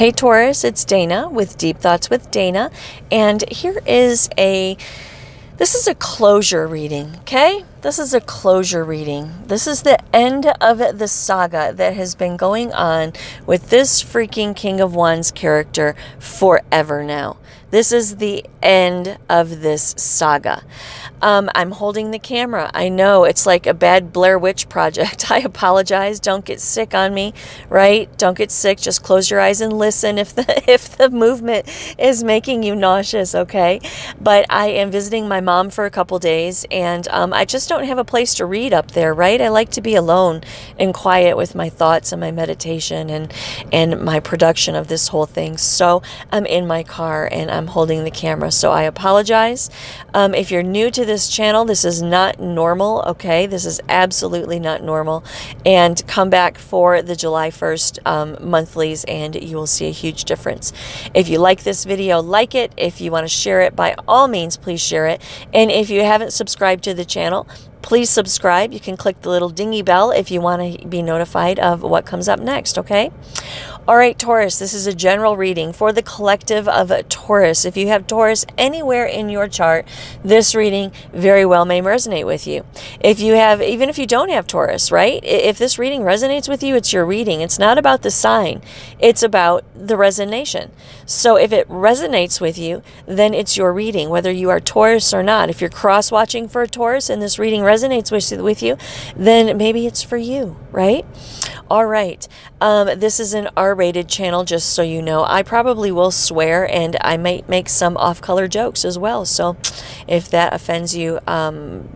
Hey Taurus, it's Dana with Deep Thoughts with Dana, and here is a this is a closure reading, okay? This is a closure reading. This is the end of the saga that has been going on with this freaking King of Wands character forever now. This is the end of this saga. Um, I'm holding the camera. I know it's like a bad Blair Witch project. I apologize. Don't get sick on me, right? Don't get sick. Just close your eyes and listen if the if the movement is making you nauseous. Okay, but I am visiting my mom for a couple days, and um, I just don't have a place to read up there. Right? I like to be alone and quiet with my thoughts and my meditation and and my production of this whole thing. So I'm in my car and I'm holding the camera. So I apologize. Um, if you're new to this channel. This is not normal, okay? This is absolutely not normal. And come back for the July 1st um, monthlies and you will see a huge difference. If you like this video, like it. If you want to share it, by all means, please share it. And if you haven't subscribed to the channel, please subscribe. You can click the little dingy bell if you want to be notified of what comes up next, okay? All right, Taurus, this is a general reading for the collective of Taurus. If you have Taurus anywhere in your chart, this reading very well may resonate with you. If you have, even if you don't have Taurus, right? If this reading resonates with you, it's your reading. It's not about the sign, it's about the resonation. So if it resonates with you, then it's your reading, whether you are Taurus or not. If you're cross watching for a Taurus and this reading resonates with, you, then maybe it's for you, right? All right. Um, this is an R rated channel, just so you know. I probably will swear and I might make some off color jokes as well. So if that offends you, um,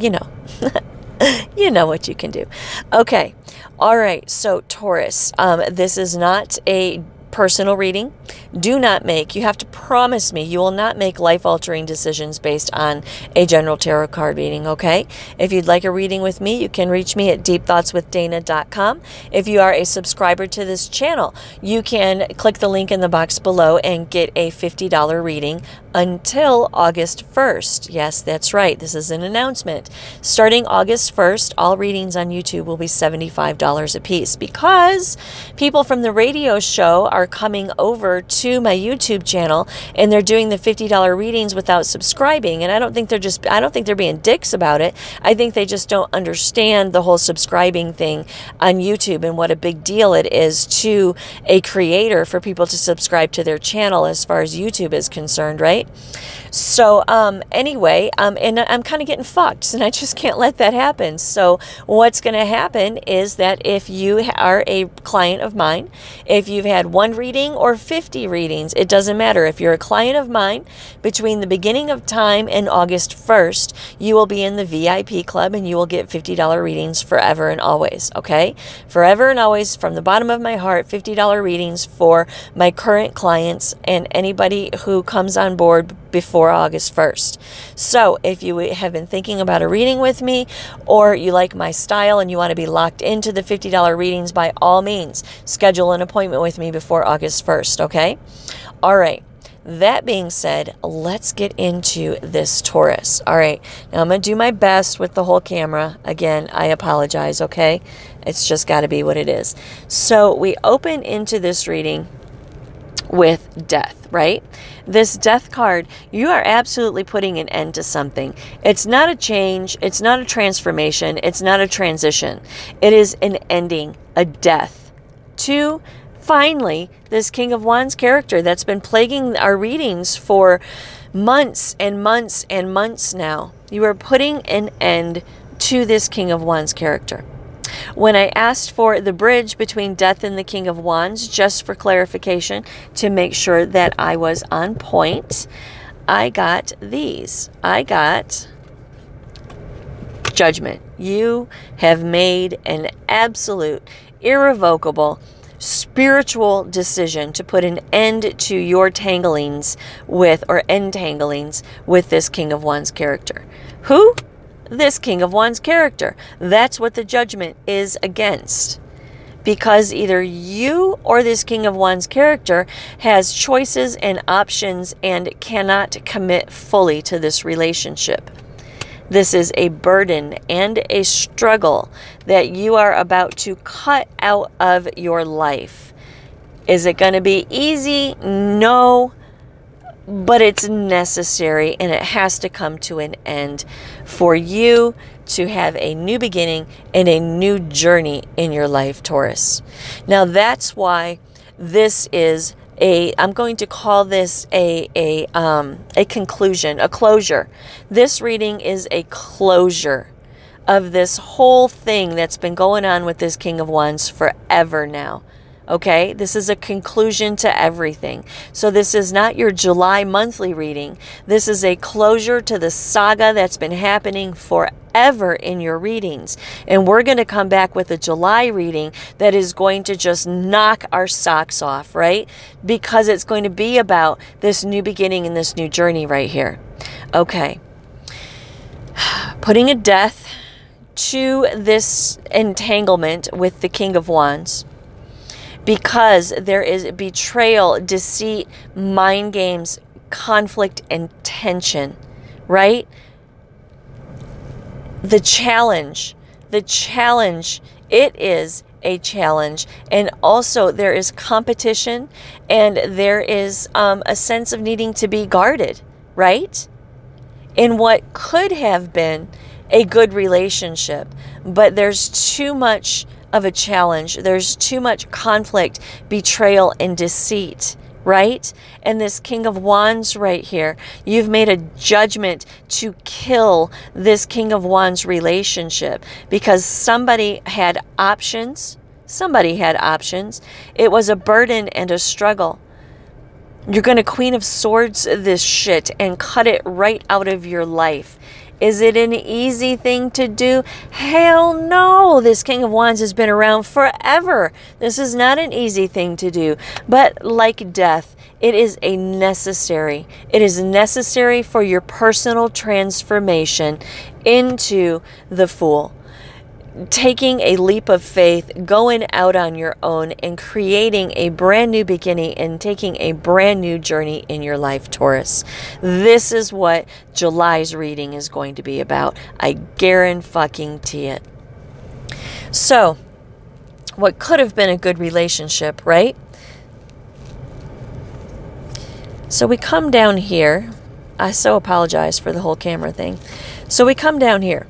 you know. you know what you can do. Okay. All right. So, Taurus, um, this is not a personal reading. Do not make, you have to promise me you will not make life altering decisions based on a general tarot card reading, okay? If you'd like a reading with me, you can reach me at deepthoughtswithdana.com. If you are a subscriber to this channel, you can click the link in the box below and get a $50 reading until August 1st. Yes, that's right. This is an announcement. Starting August 1st, all readings on YouTube will be $75 a piece because people from the radio show are coming over to my YouTube channel and they're doing the $50 readings without subscribing. And I don't think they're just, I don't think they're being dicks about it. I think they just don't understand the whole subscribing thing on YouTube and what a big deal it is to a creator for people to subscribe to their channel as far as YouTube is concerned, right? So um, anyway, um, and I'm kind of getting fucked, and I just can't let that happen. So what's going to happen is that if you are a client of mine, if you've had one reading or 50 readings, it doesn't matter. If you're a client of mine, between the beginning of time and August 1st, you will be in the VIP club and you will get $50 readings forever and always. Okay, forever and always, from the bottom of my heart, $50 readings for my current clients and anybody who comes on board before August 1st. So, if you have been thinking about a reading with me or you like my style and you want to be locked into the $50 readings, by all means, schedule an appointment with me before August 1st, okay? All right. That being said, let's get into this Taurus. All right, now I'm going to do my best with the whole camera. Again, I apologize, okay? It's just got to be what it is. So we open into this reading with death, right? This death card, you are absolutely putting an end to something. It's not a change, it's not a transformation, it's not a transition. It is an ending, a death to finally this King of Wands character that's been plaguing our readings for months and months and months now. You are putting an end to this King of Wands character. When I asked for the bridge between Death and the King of Wands, just for clarification, to make sure that I was on point, I got these. I got Judgment. You have made an absolute, irrevocable, spiritual decision to put an end to your tanglings with, or entanglings with this King of Wands character. Who? This King of Wands character. That's what the judgment is against. Because either you or this King of Wands character has choices and options and cannot commit fully to this relationship. This is a burden and a struggle that you are about to cut out of your life. Is it going to be easy? No, but it's necessary and it has to come to an end for you to have a new beginning and a new journey in your life, Taurus. Now, that's why this is a I'm going to call this a a um, a conclusion, a closure. This reading is a closure of this whole thing that's been going on with this King of Wands forever now. Okay, this is a conclusion to everything. So, this is not your July monthly reading. This is a closure to the saga that's been happening forever in your readings. And we're going to come back with a July reading that is going to just knock our socks off, right? Because it's going to be about this new beginning and this new journey right here. Okay, putting a death to this entanglement with the King of Wands because there is betrayal, deceit, mind games, conflict, and tension, right? The challenge, the challenge, it is a challenge. And also, there is competition and there is um, a sense of needing to be guarded, right? In what could have been a good relationship, but there's too much of a challenge. There's too much conflict, betrayal, and deceit, right? And this King of Wands right here, you've made a judgment to kill this King of Wands relationship because somebody had options. Somebody had options. It was a burden and a struggle. You're going to Queen of Swords this shit and cut it right out of your life. Is it an easy thing to do? Hell no. This King of Wands has been around forever. This is not an easy thing to do. But like death, it is a necessary. It is necessary for your personal transformation into the Fool taking a leap of faith, going out on your own, and creating a brand new beginning and taking a brand new journey in your life, Taurus. This is what July's reading is going to be about. I guarantee fucking it. So, what could have been a good relationship, right? So we come down here. I so apologize for the whole camera thing. So we come down here.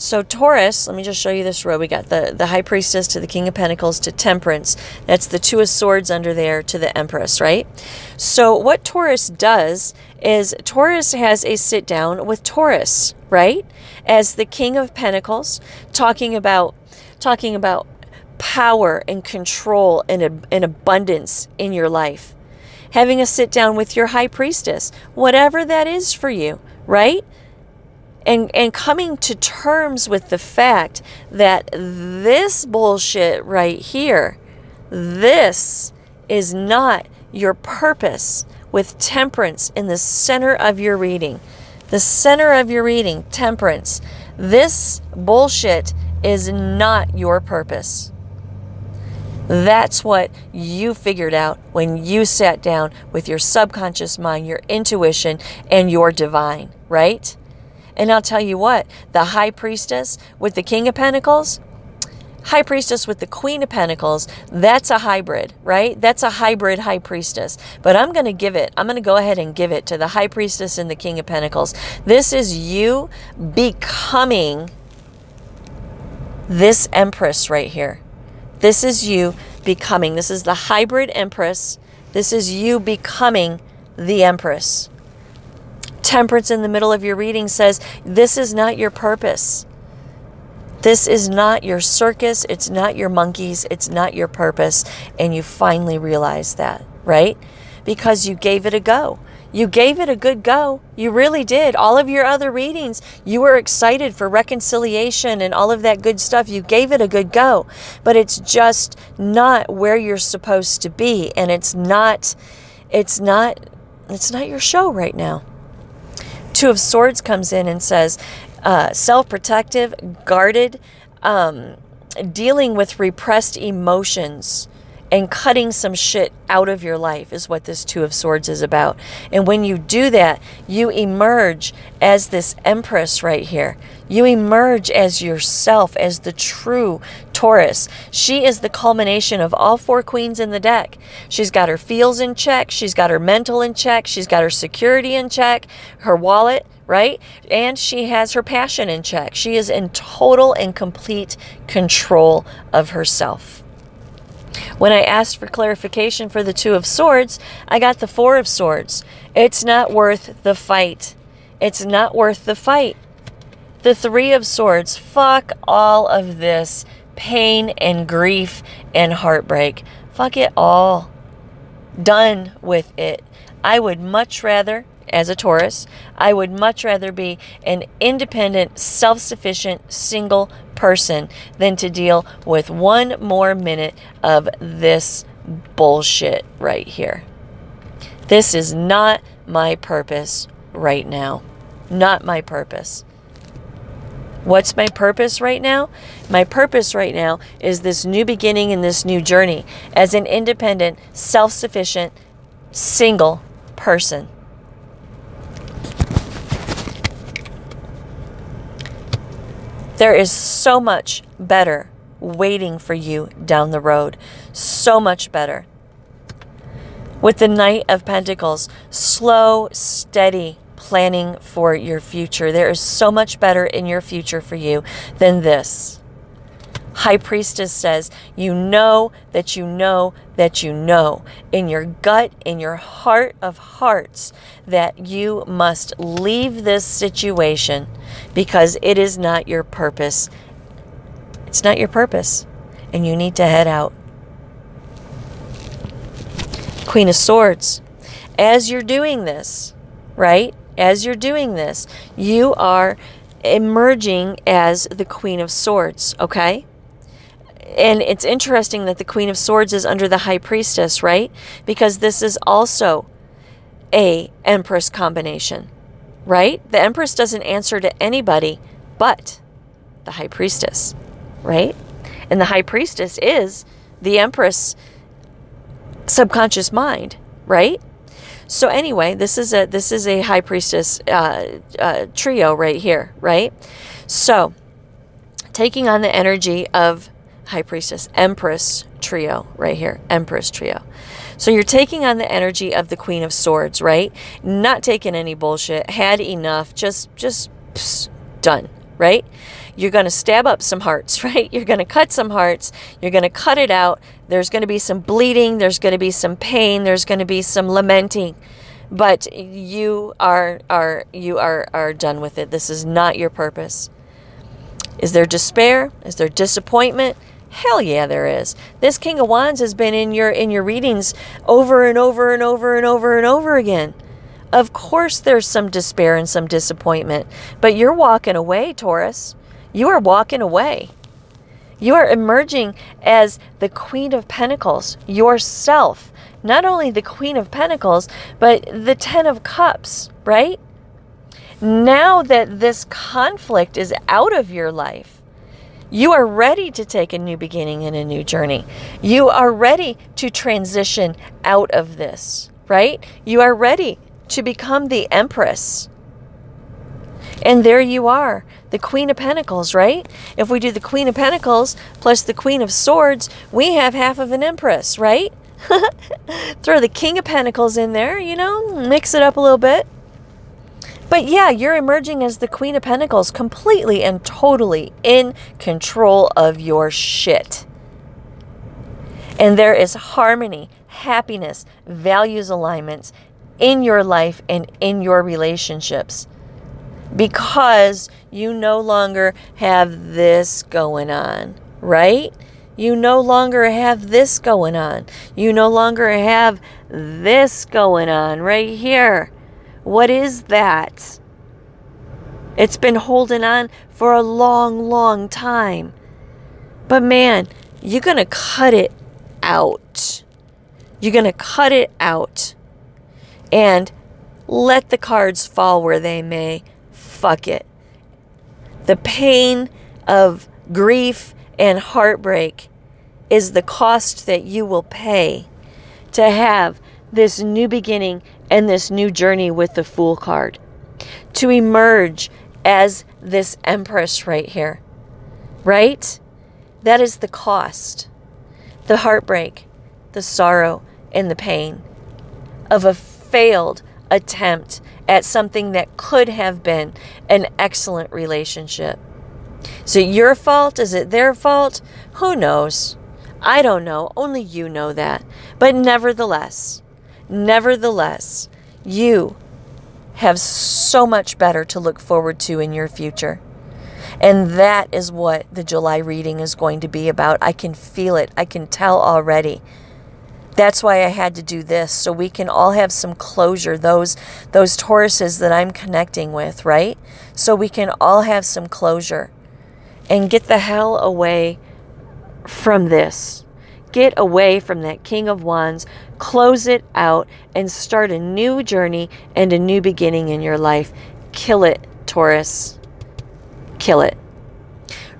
So Taurus, let me just show you this row. We got the, the High Priestess to the King of Pentacles to Temperance. That's the Two of Swords under there to the Empress, right? So what Taurus does is Taurus has a sit down with Taurus, right? As the King of Pentacles, talking about talking about power and control and, and abundance in your life. Having a sit down with your high priestess, whatever that is for you, right? And and coming to terms with the fact that this bullshit right here this is not your purpose with temperance in the center of your reading. The center of your reading temperance. This bullshit is not your purpose. That's what you figured out when you sat down with your subconscious mind, your intuition, and your divine, right? And I'll tell you what, the high priestess with the king of pentacles, high priestess with the queen of pentacles, that's a hybrid, right? That's a hybrid high priestess. But I'm going to give it, I'm going to go ahead and give it to the high priestess and the king of pentacles. This is you becoming this empress right here. This is you becoming. This is the hybrid empress. This is you becoming the empress temperance in the middle of your reading says, This is not your purpose. This is not your circus. It's not your monkeys. It's not your purpose. And you finally realize that, right? Because you gave it a go. You gave it a good go. You really did. All of your other readings, you were excited for reconciliation and all of that good stuff. You gave it a good go. But it's just not where you're supposed to be. And it's not, it's not, it's not your show right now. Two of Swords comes in and says, uh, self protective, guarded, um, dealing with repressed emotions and cutting some shit out of your life is what this Two of Swords is about. And when you do that, you emerge as this Empress right here. You emerge as yourself, as the true Taurus. She is the culmination of all four queens in the deck. She's got her feels in check, she's got her mental in check, she's got her security in check, her wallet, right? And she has her passion in check. She is in total and complete control of herself. When I asked for clarification for the Two of Swords, I got the Four of Swords. It's not worth the fight. It's not worth the fight. The Three of Swords, fuck all of this pain and grief and heartbreak. Fuck it all. Done with it. I would much rather, as a Taurus, I would much rather be an independent, self sufficient, single person than to deal with one more minute of this bullshit right here. This is not my purpose right now. Not my purpose. What's my purpose right now? My purpose right now is this new beginning and this new journey as an independent, self sufficient, single person. There is so much better waiting for you down the road. So much better. With the Knight of Pentacles, slow, steady planning for your future. There is so much better in your future for you than this. High Priestess says, You know that you know that you know in your gut, in your heart of hearts, that you must leave this situation because it is not your purpose. It's not your purpose, and you need to head out. Queen of Swords. As you're doing this, right? As you're doing this, you are emerging as the Queen of Swords, okay? and it's interesting that the Queen of Swords is under the High Priestess, right? Because this is also a Empress combination, right? The Empress doesn't answer to anybody but the High Priestess, right? And the High Priestess is the Empress subconscious mind, right? So anyway, this is a this is a High Priestess uh, uh, trio right here, right? So taking on the energy of High Priestess, Empress trio right here. Empress trio. So you're taking on the energy of the Queen of Swords, right? Not taking any bullshit. Had enough. Just, just pss, done, right? You're going to stab up some hearts, right? You're going to cut some hearts. You're going to cut it out. There's going to be some bleeding. There's going to be some pain. There's going to be some lamenting. But you are are you are are done with it. This is not your purpose. Is there despair? Is there disappointment? Hell yeah, there is. This King of Wands has been in your in your readings over and over and over and over and over again. Of course there's some despair and some disappointment, but you're walking away, Taurus. You are walking away. You are emerging as the Queen of Pentacles yourself. Not only the Queen of Pentacles, but the Ten of Cups, right? Now that this conflict is out of your life, you are ready to take a new beginning and a new journey. You are ready to transition out of this, right? You are ready to become the Empress. And there you are, the Queen of Pentacles, right? If we do the Queen of Pentacles plus the Queen of Swords, we have half of an Empress, right? Throw the King of Pentacles in there, you know, mix it up a little bit. But yeah, you're emerging as the Queen of Pentacles, completely and totally in control of your shit. And there is harmony, happiness, values alignments in your life and in your relationships because you no longer have this going on, right? You no longer have this going on. You no longer have this going on right here. What is that? It's been holding on for a long, long time. But man, you're going to cut it out. You're going to cut it out. And let the cards fall where they may. Fuck it. The pain of grief and heartbreak is the cost that you will pay to have this new beginning and this new journey with the Fool card. To emerge as this Empress right here, right? That is the cost, the heartbreak, the sorrow, and the pain of a failed attempt at something that could have been an excellent relationship. Is it your fault? Is it their fault? Who knows? I don't know. Only you know that. But nevertheless, nevertheless, you have so much better to look forward to in your future. And that is what the July reading is going to be about. I can feel it. I can tell already. That's why I had to do this so we can all have some closure those those Tauruses that I'm connecting with, right? So we can all have some closure and get the hell away from this. Get away from that King of Wands, close it out, and start a new journey and a new beginning in your life. Kill it, Taurus. Kill it.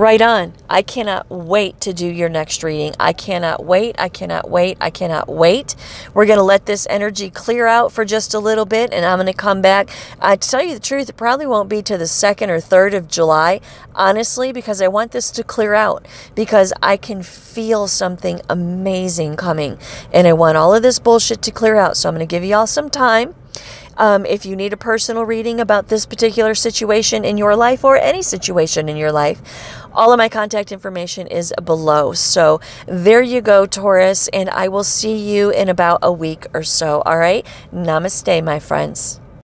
Right on. I cannot wait to do your next reading. I cannot wait. I cannot wait. I cannot wait. We're going to let this energy clear out for just a little bit and I'm going to come back. I tell you the truth, it probably won't be to the 2nd or 3rd of July, honestly, because I want this to clear out because I can feel something amazing coming and I want all of this bullshit to clear out. So I'm going to give you all some time um, if you need a personal reading about this particular situation in your life or any situation in your life, all of my contact information is below. So there you go, Taurus, and I will see you in about a week or so. All right. Namaste, my friends.